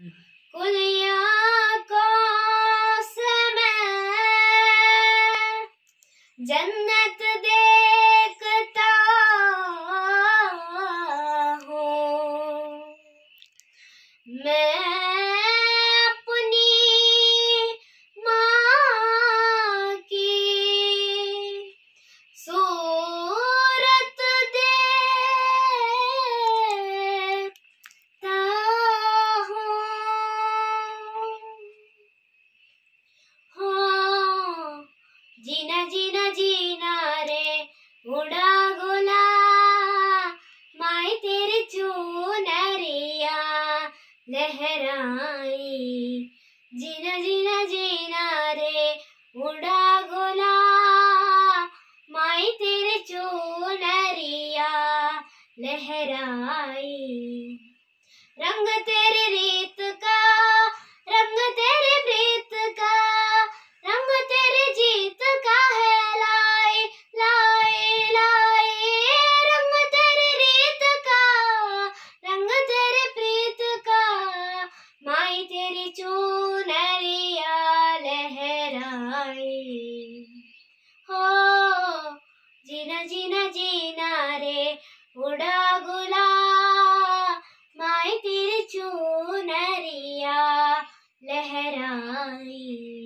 कुलिया को समय जन्नत देखता हूँ। मैं जीना जीना जीना रे, उड़ा गोला। माई तेरी चूनरिया लहराई। जीना जीना जीना रे, उड़ा गोला। माई तेरे चूनरिया लहराई। रंग तेरी रीत माई तेरी चूनरिया लहराई हो, जीना जीना जीना रे, उड़ा गुला माई तेरी चूनरिया लहराई